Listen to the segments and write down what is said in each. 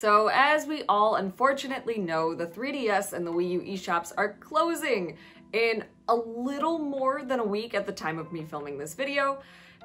So as we all unfortunately know, the 3DS and the Wii U eShops are closing in a little more than a week at the time of me filming this video,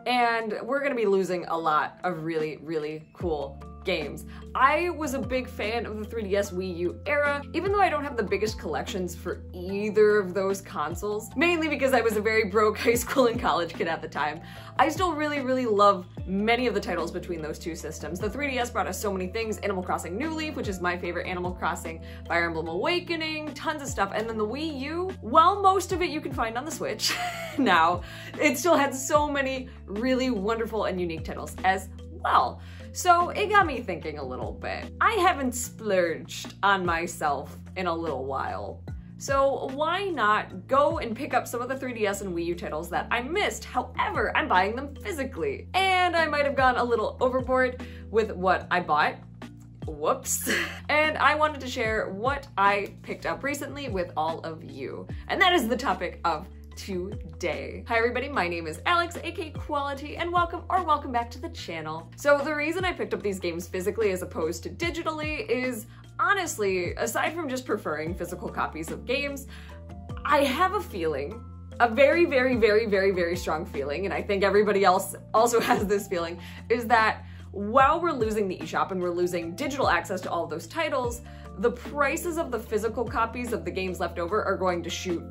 and we're gonna be losing a lot of really, really cool games. I was a big fan of the 3DS Wii U era, even though I don't have the biggest collections for either of those consoles, mainly because I was a very broke high school and college kid at the time. I still really, really love many of the titles between those two systems. The 3DS brought us so many things, Animal Crossing New Leaf, which is my favorite Animal Crossing, Fire Emblem Awakening, tons of stuff, and then the Wii U, well, most of it you can find on the Switch now, it still had so many really wonderful and unique titles as well. So it got me thinking a little bit. I haven't splurged on myself in a little while. So why not go and pick up some of the 3DS and Wii U titles that I missed? However, I'm buying them physically. And I might have gone a little overboard with what I bought. Whoops. And I wanted to share what I picked up recently with all of you. And that is the topic of today. Hi everybody, my name is Alex, aka Qualitea, and welcome or welcome back to the channel. So the reason I picked up these games physically as opposed to digitally is honestly, aside from just preferring physical copies of games, I have a feeling a very, very, very, very, very strong feeling, and I think everybody else also has this feeling, is that while we're losing the eShop and we're losing digital access to all those titles, the prices of the physical copies of the games left over are going to shoot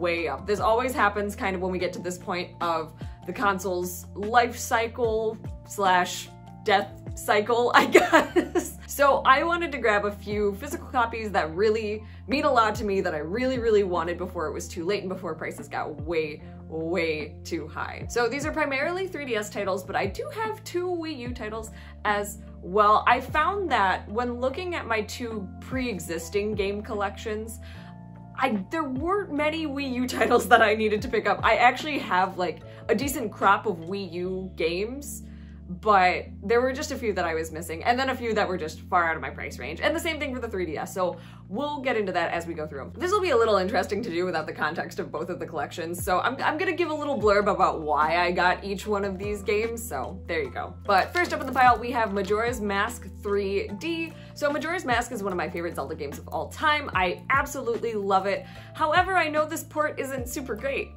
way up. This always happens kind of when we get to this point of the console's life cycle slash death cycle, I guess. so I wanted to grab a few physical copies that really mean a lot to me that I really, really wanted before it was too late and before prices got way, way too high. So these are primarily 3DS titles, but I do have two Wii U titles as well. I found that when looking at my two pre-existing game collections, I there weren't many Wii U titles that I needed to pick up. I actually have like a decent crop of Wii U games but there were just a few that I was missing, and then a few that were just far out of my price range. And the same thing for the 3DS, so we'll get into that as we go through them. This will be a little interesting to do without the context of both of the collections, so I'm, I'm gonna give a little blurb about why I got each one of these games, so there you go. But first up in the pile, we have Majora's Mask 3D. So Majora's Mask is one of my favorite Zelda games of all time. I absolutely love it. However, I know this port isn't super great.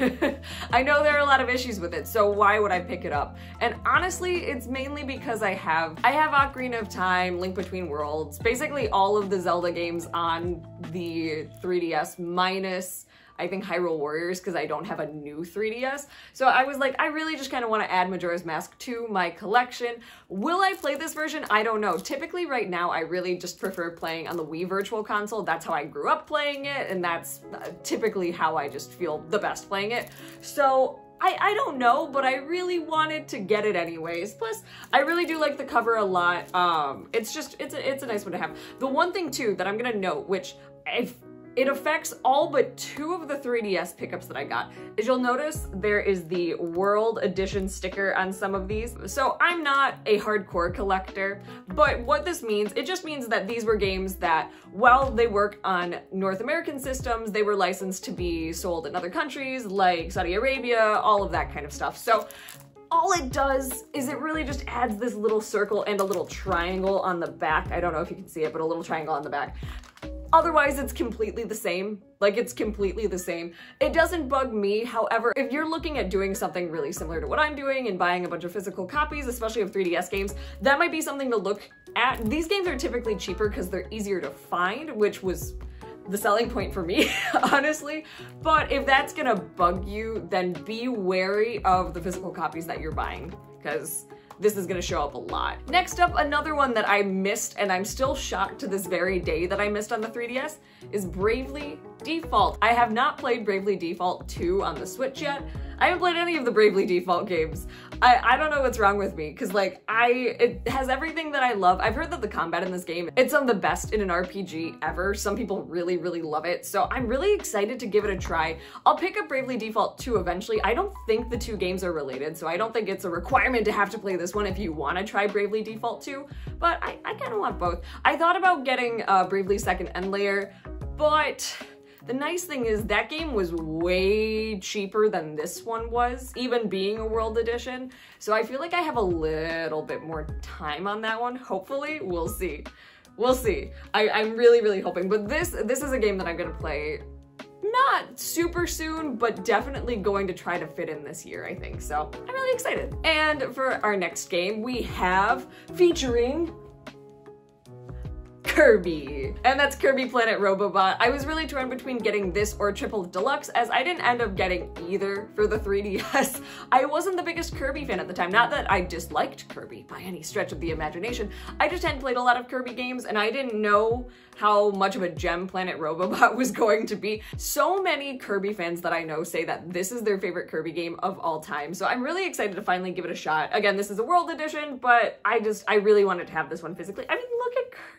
I know there are a lot of issues with it, so why would I pick it up? And honestly, it's mainly because I have I have Ocarina of Time, Link Between Worlds, basically all of the Zelda games on the 3DS minus I think Hyrule Warriors because I don't have a new 3DS. So I was like, I really just kind of want to add Majora's Mask to my collection. Will I play this version? I don't know. Typically right now, I really just prefer playing on the Wii Virtual Console. That's how I grew up playing it, and that's uh, typically how I just feel the best playing it. So I, I don't know, but I really wanted to get it anyways. Plus, I really do like the cover a lot. Um, it's just, it's a, it's a nice one to have. The one thing too that I'm gonna note, which if it affects all but two of the 3DS pickups that I got. As you'll notice, there is the World Edition sticker on some of these. So I'm not a hardcore collector, but what this means, it just means that these were games that, while they work on North American systems, they were licensed to be sold in other countries like Saudi Arabia, all of that kind of stuff. So all it does is it really just adds this little circle and a little triangle on the back. I don't know if you can see it, but a little triangle on the back Otherwise, it's completely the same. Like, it's completely the same. It doesn't bug me. However, if you're looking at doing something really similar to what I'm doing and buying a bunch of physical copies, especially of 3DS games, that might be something to look at. These games are typically cheaper because they're easier to find, which was the selling point for me, honestly. But if that's gonna bug you, then be wary of the physical copies that you're buying because this is gonna show up a lot. Next up, another one that I missed and I'm still shocked to this very day that I missed on the 3DS is Bravely Default. I have not played Bravely Default 2 on the Switch yet. I haven't played any of the Bravely Default games. I, I don't know what's wrong with me, because like, I, it has everything that I love. I've heard that the combat in this game, it's some of the best in an RPG ever. Some people really, really love it. So I'm really excited to give it a try. I'll pick up Bravely Default 2 eventually. I don't think the two games are related, so I don't think it's a requirement to have to play this one if you want to try Bravely Default 2, but I, I kind of want both. I thought about getting uh, Bravely Second End Layer, but the nice thing is that game was way cheaper than this one was, even being a world edition. So I feel like I have a little bit more time on that one. Hopefully, we'll see. We'll see. I, I'm really, really hoping. But this this is a game that I'm gonna play not super soon, but definitely going to try to fit in this year, I think. So I'm really excited. And for our next game, we have featuring Kirby. And that's Kirby Planet Robobot. I was really torn between getting this or Triple Deluxe as I didn't end up getting either for the 3DS. I wasn't the biggest Kirby fan at the time. Not that I disliked Kirby by any stretch of the imagination. I just hadn't played a lot of Kirby games and I didn't know how much of a gem Planet Robobot was going to be. So many Kirby fans that I know say that this is their favorite Kirby game of all time. So I'm really excited to finally give it a shot. Again, this is a world edition, but I just, I really wanted to have this one physically. I mean, look at Kirby.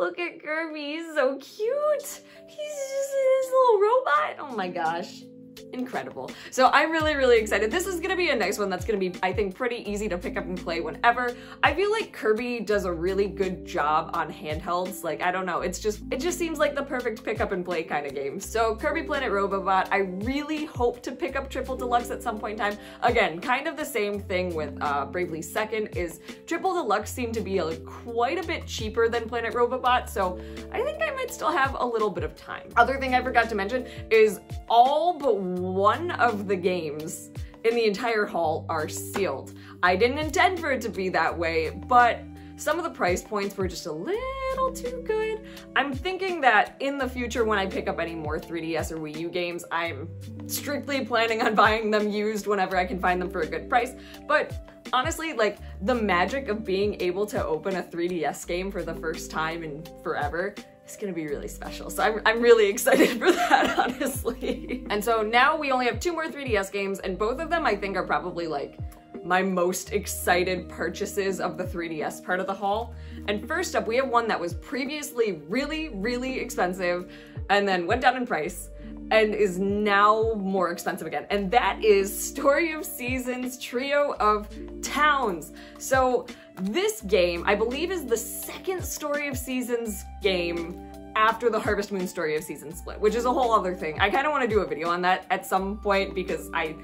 Look at Kirby, he's so cute. He's just this little robot. Oh my gosh incredible. So I'm really, really excited. This is gonna be a nice one that's gonna be, I think, pretty easy to pick up and play whenever. I feel like Kirby does a really good job on handhelds. Like, I don't know, it's just, it just seems like the perfect pick up and play kind of game. So Kirby Planet Robobot, I really hope to pick up Triple Deluxe at some point in time. Again, kind of the same thing with uh, Bravely Second is Triple Deluxe seemed to be a, quite a bit cheaper than Planet Robobot. So I think I might still have a little bit of time. Other thing I forgot to mention is all but one of the games in the entire haul are sealed. I didn't intend for it to be that way, but some of the price points were just a little too good. I'm thinking that in the future when I pick up any more 3DS or Wii U games, I'm strictly planning on buying them used whenever I can find them for a good price. But honestly, like the magic of being able to open a 3DS game for the first time in forever it's gonna be really special. So I'm, I'm really excited for that, honestly. And so now we only have two more 3DS games and both of them I think are probably like my most excited purchases of the 3DS part of the haul. And first up, we have one that was previously really, really expensive and then went down in price and is now more expensive again. And that is Story of Seasons Trio of Towns. So this game, I believe, is the second Story of Seasons game after the Harvest Moon Story of Seasons split, which is a whole other thing. I kind of want to do a video on that at some point because I,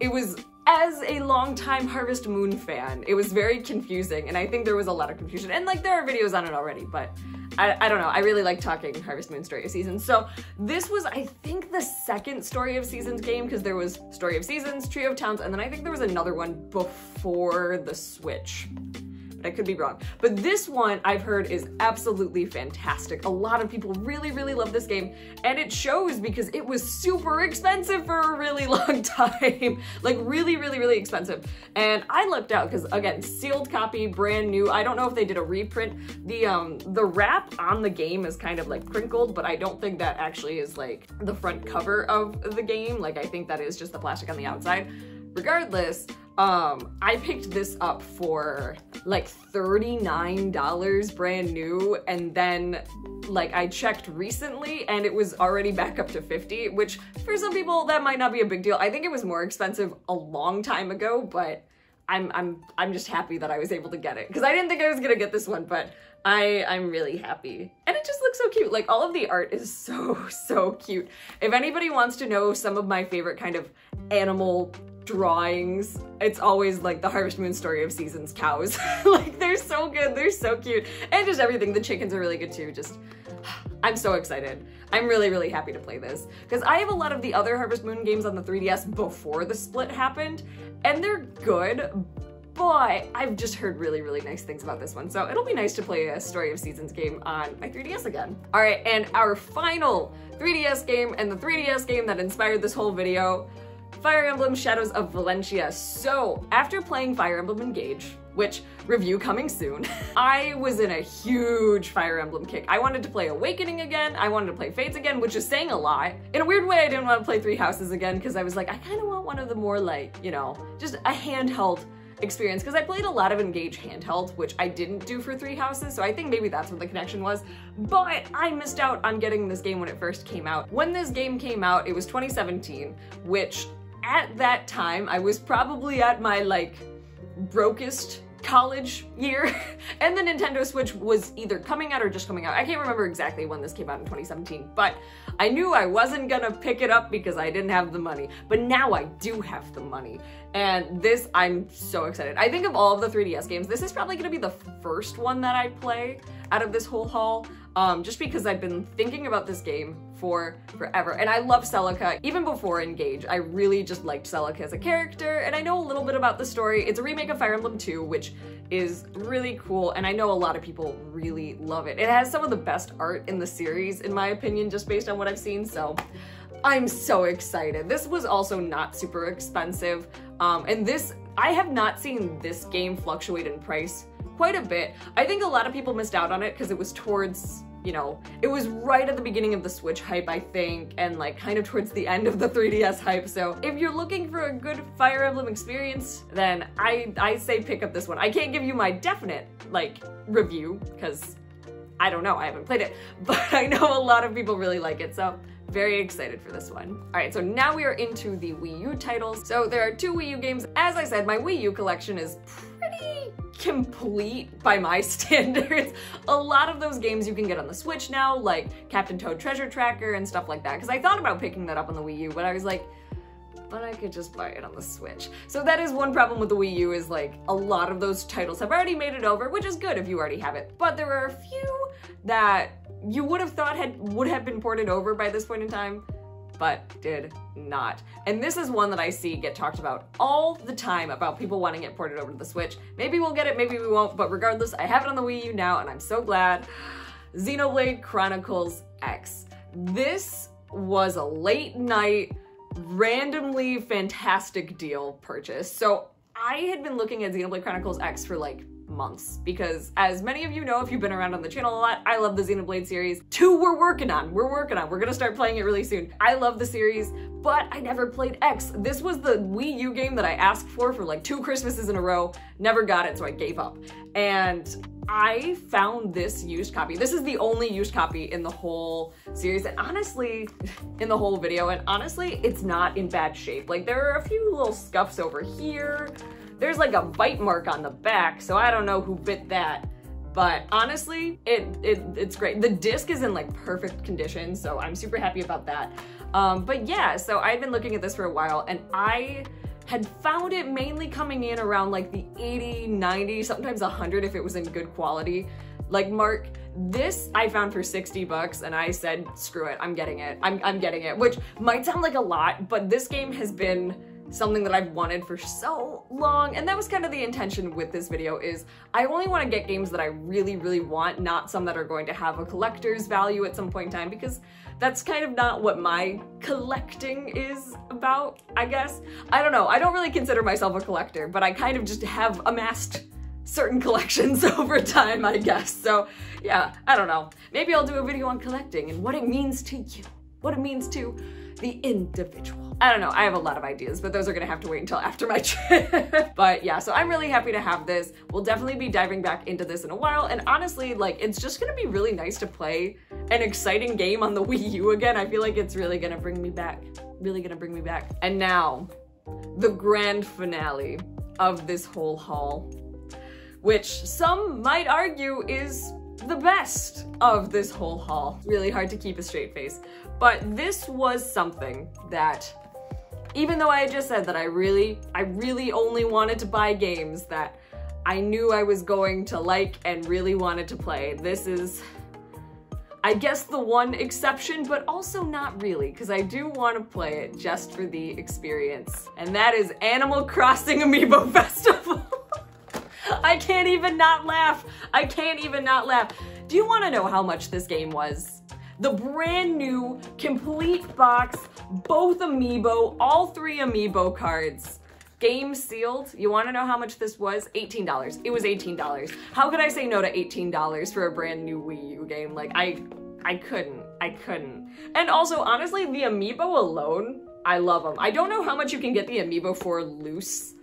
it was as a longtime Harvest Moon fan, it was very confusing, and I think there was a lot of confusion. And like, there are videos on it already, but I, I don't know. I really like talking Harvest Moon Story of Seasons. So this was, I think, the second Story of Seasons game because there was Story of Seasons, Trio of Towns, and then I think there was another one before the Switch. I could be wrong. But this one I've heard is absolutely fantastic. A lot of people really, really love this game and it shows because it was super expensive for a really long time. like really, really, really expensive. And I lucked out because again, sealed copy, brand new. I don't know if they did a reprint. The um the wrap on the game is kind of like crinkled, but I don't think that actually is like the front cover of the game. Like I think that is just the plastic on the outside. Regardless, um, I picked this up for like $39 brand new and then like I checked recently and it was already back up to 50, which for some people that might not be a big deal. I think it was more expensive a long time ago, but I'm I'm I'm just happy that I was able to get it because I didn't think I was gonna get this one, but I I'm really happy. And it just looks so cute. Like all of the art is so so cute. If anybody wants to know some of my favorite kind of animal drawings. It's always like the Harvest Moon story of seasons cows. like they're so good, they're so cute. And just everything, the chickens are really good too. Just, I'm so excited. I'm really, really happy to play this. Because I have a lot of the other Harvest Moon games on the 3DS before the split happened, and they're good, but I've just heard really, really nice things about this one. So it'll be nice to play a Story of Seasons game on my 3DS again. All right, and our final 3DS game and the 3DS game that inspired this whole video Fire Emblem Shadows of Valentia. So, after playing Fire Emblem Engage, which review coming soon, I was in a huge Fire Emblem kick. I wanted to play Awakening again, I wanted to play Fates again, which is saying a lot. In a weird way, I didn't want to play Three Houses again because I was like, I kind of want one of the more like, you know, just a handheld experience because I played a lot of Engage handheld, which I didn't do for Three Houses, so I think maybe that's what the connection was. But I missed out on getting this game when it first came out. When this game came out, it was 2017, which at that time, I was probably at my like brokest college year and the Nintendo Switch was either coming out or just coming out. I can't remember exactly when this came out in 2017, but I knew I wasn't gonna pick it up because I didn't have the money. But now I do have the money. And this, I'm so excited. I think of all of the 3DS games, this is probably gonna be the first one that I play out of this whole haul um, just because I've been thinking about this game for forever. And I love Celica. Even before Engage, I really just liked Celica as a character, and I know a little bit about the story. It's a remake of Fire Emblem 2, which is really cool, and I know a lot of people really love it. It has some of the best art in the series, in my opinion, just based on what I've seen, so I'm so excited. This was also not super expensive, um, and this, I have not seen this game fluctuate in price quite a bit. I think a lot of people missed out on it because it was towards you know, it was right at the beginning of the Switch hype, I think, and like kind of towards the end of the 3DS hype. So if you're looking for a good Fire Emblem experience, then I, I say pick up this one. I can't give you my definite like review because I don't know, I haven't played it, but I know a lot of people really like it. So very excited for this one. All right, so now we are into the Wii U titles. So there are two Wii U games. As I said, my Wii U collection is pretty complete by my standards. A lot of those games you can get on the Switch now, like Captain Toad Treasure Tracker and stuff like that, because I thought about picking that up on the Wii U, but I was like, but I could just buy it on the Switch. So that is one problem with the Wii U is like a lot of those titles have already made it over, which is good if you already have it. But there are a few that you would have thought had would have been ported over by this point in time but did not. And this is one that I see get talked about all the time about people wanting it ported over to the Switch. Maybe we'll get it, maybe we won't, but regardless, I have it on the Wii U now and I'm so glad. Xenoblade Chronicles X. This was a late night, randomly fantastic deal purchase. So I had been looking at Xenoblade Chronicles X for like months because as many of you know if you've been around on the channel a lot I love the Xenoblade series. Two we're working on. We're working on. We're gonna start playing it really soon. I love the series but I never played X. This was the Wii U game that I asked for for like two Christmases in a row. Never got it so I gave up. And I found this used copy. This is the only used copy in the whole series and honestly, in the whole video, and honestly, it's not in bad shape. Like there are a few little scuffs over here, there's like a bite mark on the back, so I don't know who bit that. But honestly, it, it it's great. The disc is in like perfect condition, so I'm super happy about that. Um, but yeah, so I've been looking at this for a while and I had found it mainly coming in around like the 80, 90, sometimes 100 if it was in good quality. Like Mark, this I found for 60 bucks and I said, screw it, I'm getting it. I'm, I'm getting it, which might sound like a lot, but this game has been something that I've wanted for so long. And that was kind of the intention with this video is I only want to get games that I really, really want, not some that are going to have a collector's value at some point in time because that's kind of not what my collecting is about, I guess. I don't know. I don't really consider myself a collector, but I kind of just have amassed certain collections over time, I guess. So yeah, I don't know. Maybe I'll do a video on collecting and what it means to you, what it means to the individual. I don't know, I have a lot of ideas, but those are gonna have to wait until after my trip. but yeah, so I'm really happy to have this. We'll definitely be diving back into this in a while. And honestly, like, it's just gonna be really nice to play an exciting game on the Wii U again. I feel like it's really gonna bring me back, really gonna bring me back. And now, the grand finale of this whole haul, which some might argue is the best of this whole haul. Really hard to keep a straight face. But this was something that, even though I had just said that I really, I really only wanted to buy games that I knew I was going to like and really wanted to play, this is, I guess the one exception, but also not really, because I do want to play it just for the experience. And that is Animal Crossing Amiibo Festival. I can't even not laugh. I can't even not laugh. Do you want to know how much this game was? The brand new complete box, both amiibo, all three amiibo cards. Game sealed. You want to know how much this was? $18. It was $18. How could I say no to $18 for a brand new Wii U game? Like, I, I couldn't. I couldn't. And also, honestly, the amiibo alone, I love them. I don't know how much you can get the amiibo for loose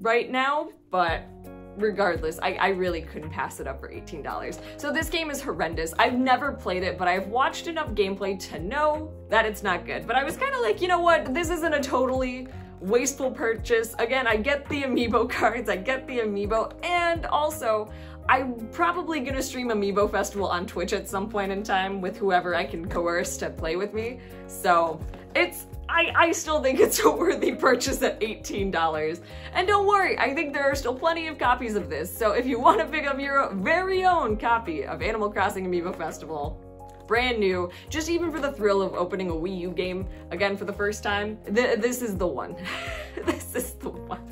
right now, but regardless, I, I really couldn't pass it up for $18. So this game is horrendous. I've never played it, but I've watched enough gameplay to know that it's not good. But I was kind of like, you know what? This isn't a totally wasteful purchase. Again, I get the amiibo cards, I get the amiibo, and also I'm probably gonna stream Amiibo Festival on Twitch at some point in time with whoever I can coerce to play with me. So it's I, I still think it's a worthy purchase at $18. And don't worry, I think there are still plenty of copies of this, so if you want to pick up your very own copy of Animal Crossing Amiibo Festival, brand new, just even for the thrill of opening a Wii U game again for the first time, th this is the one. this is the one.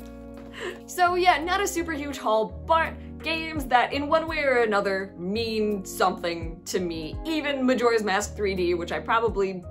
So yeah, not a super huge haul, but games that in one way or another mean something to me. Even Majora's Mask 3D, which I probably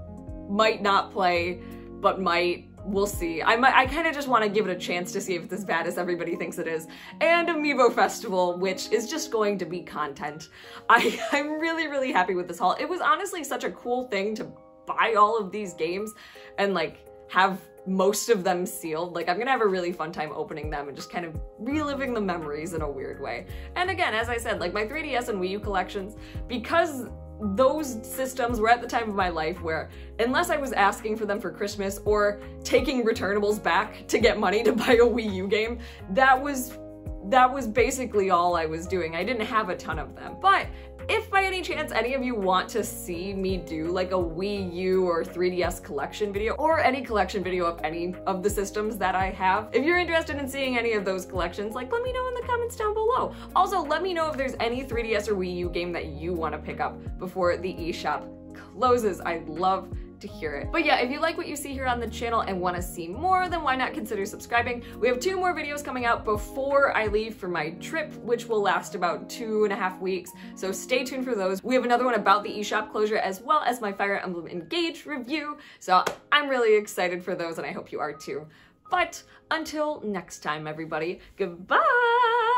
might not play, but might we'll see. I might, I kind of just want to give it a chance to see if it's as bad as everybody thinks it is. And Amiibo Festival, which is just going to be content. I, I'm really, really happy with this haul. It was honestly such a cool thing to buy all of these games and like have most of them sealed. Like I'm gonna have a really fun time opening them and just kind of reliving the memories in a weird way. And again, as I said, like my 3DS and Wii U collections, because those systems were at the time of my life where unless I was asking for them for Christmas or taking returnables back to get money to buy a Wii U game, that was that was basically all I was doing. I didn't have a ton of them. But if by any chance any of you want to see me do like a Wii U or 3DS collection video or any collection video of any of the systems that I have, if you're interested in seeing any of those collections, like let me know in the comments down below. Also, let me know if there's any 3DS or Wii U game that you want to pick up before the eShop closes. I'd love to hear it. But yeah, if you like what you see here on the channel and want to see more, then why not consider subscribing? We have two more videos coming out before I leave for my trip, which will last about two and a half weeks. So stay tuned for those. We have another one about the eShop closure as well as my Fire Emblem Engage review. So I'm really excited for those and I hope you are too. But until next time, everybody, goodbye!